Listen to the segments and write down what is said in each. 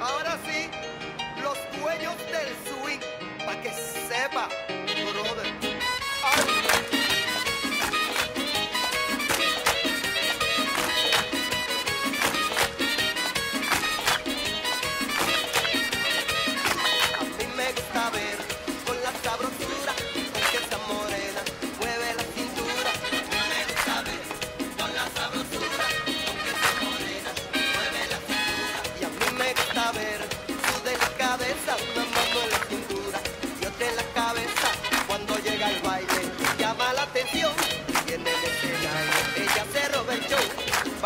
Ahora sí, los dueños del swing, para que sepa.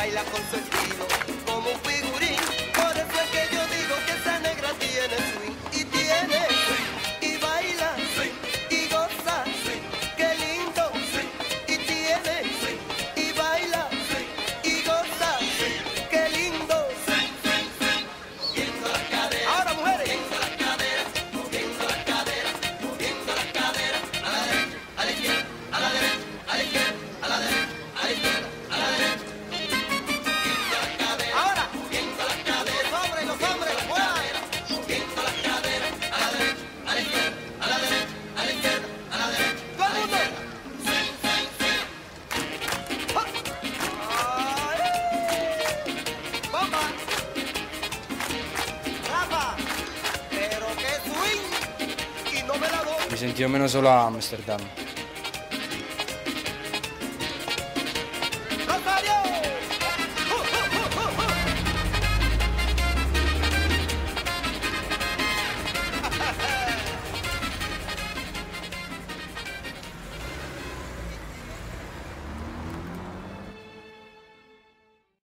baila con su estilo como un Mi sentivo meno solo a Amsterdam.